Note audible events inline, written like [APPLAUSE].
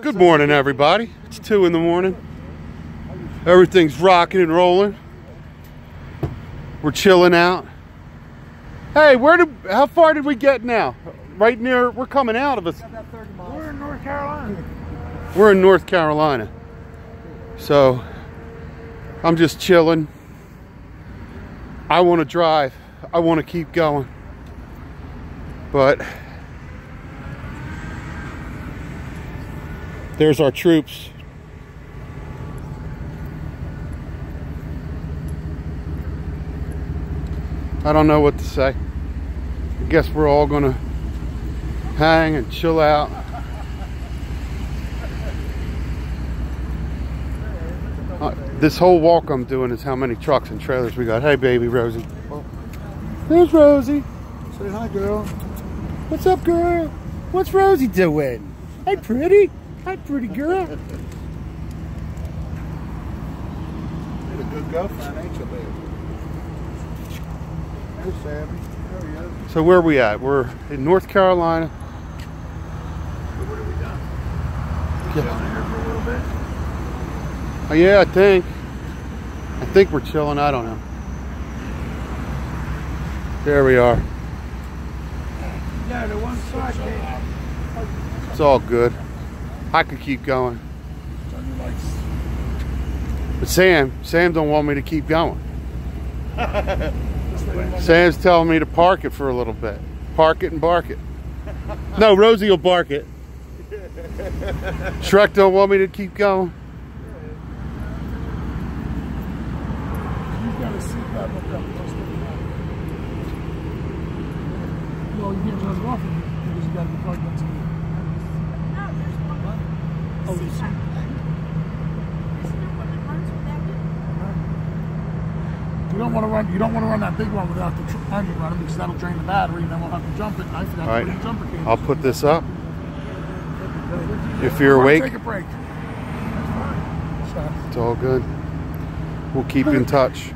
Good morning, everybody. It's 2 in the morning. Everything's rocking and rolling. We're chilling out. Hey, where did, how far did we get now? Right near, we're coming out of us. We're in North Carolina. We're in North Carolina. So, I'm just chilling. I want to drive. I want to keep going. But, there's our troops. I don't know what to say. I guess we're all gonna hang and chill out. Uh, this whole walk I'm doing is how many trucks and trailers we got. Hey, baby Rosie. There's Rosie. Say hi, girl. What's up, girl? What's Rosie doing? Hey, pretty. Hi, pretty girl. You're a good girlfriend, ain't you, baby? Hey, Sammy. There he is. So where are we at? We're in North Carolina. What have we done? Yeah. Down here for a little bit. Oh, yeah, I think. I think we're chilling. I don't know. There we are. Yeah, the one side. It's all good. I could keep going. But Sam, Sam don't want me to keep going. [LAUGHS] Sam's telling me to park it for a little bit. Park it and bark it. No, Rosie will bark it. Shrek don't want me to keep going. You got a seat back up there. Well, you can't just off of it because you got to be plugged into it. You don't want to run. You don't want to run that big one without the engine running because that'll drain the battery, and then we'll have to jump it. And I forgot All right, jumper. I'll put this up. If you're awake, Take a break. It's all good. We'll keep in touch.